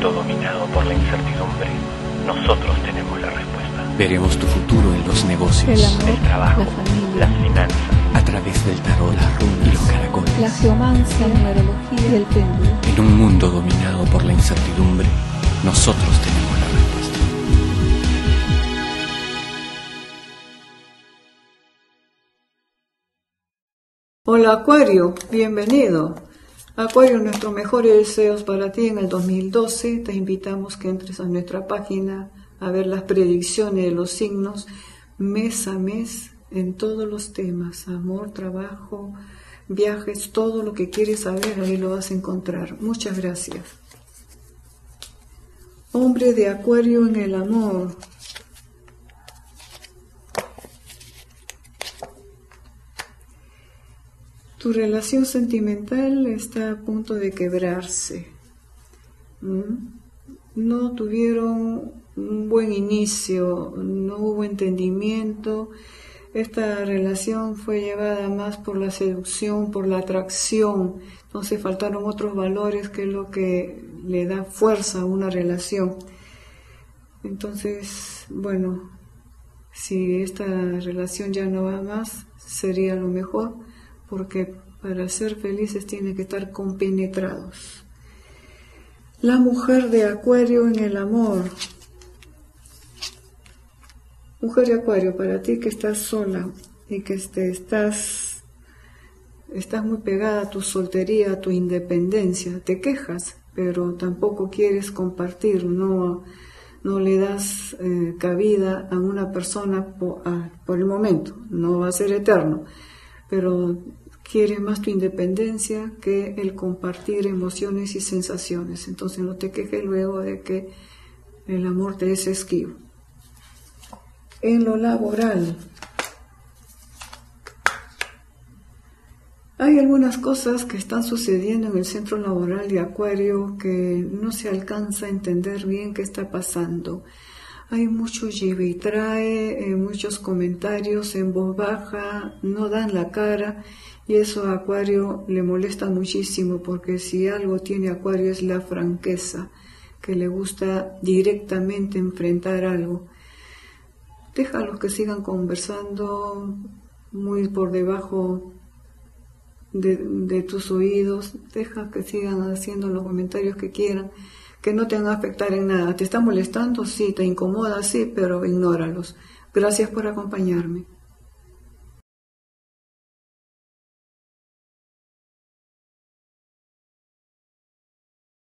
mundo dominado por la incertidumbre, nosotros tenemos la respuesta. Veremos tu futuro en los negocios, El amor, El trabajo, la familia, las finanzas, a través del tarot, la runa y los caracoles. la geomancia, la numerología y el péndulo. En un mundo dominado por la incertidumbre, nosotros tenemos la respuesta. Hola Acuario, bienvenido. Acuario, nuestros mejores deseos para ti en el 2012. Te invitamos que entres a nuestra página a ver las predicciones de los signos mes a mes en todos los temas, amor, trabajo, viajes, todo lo que quieres saber, ahí lo vas a encontrar. Muchas gracias. Hombre de Acuario en el amor. Tu relación sentimental está a punto de quebrarse. No tuvieron un buen inicio, no hubo entendimiento. Esta relación fue llevada más por la seducción, por la atracción. Entonces faltaron otros valores que es lo que le da fuerza a una relación. Entonces, bueno, si esta relación ya no va más, sería lo mejor porque para ser felices tienen que estar compenetrados. La mujer de Acuario en el amor. Mujer de Acuario, para ti que estás sola y que estás, estás muy pegada a tu soltería, a tu independencia, te quejas, pero tampoco quieres compartir, no, no le das eh, cabida a una persona por, a, por el momento, no va a ser eterno pero quiere más tu independencia que el compartir emociones y sensaciones. Entonces no te quejes luego de que el amor te es esquivo. En lo laboral, hay algunas cosas que están sucediendo en el centro laboral de Acuario que no se alcanza a entender bien qué está pasando. Hay mucho lleve y trae, eh, muchos comentarios en voz baja, no dan la cara y eso a Acuario le molesta muchísimo porque si algo tiene Acuario es la franqueza, que le gusta directamente enfrentar algo. Déjalos que sigan conversando muy por debajo de, de tus oídos, deja que sigan haciendo los comentarios que quieran que no te van a afectar en nada. ¿Te está molestando? Sí, te incomoda, sí, pero ignóralos. Gracias por acompañarme.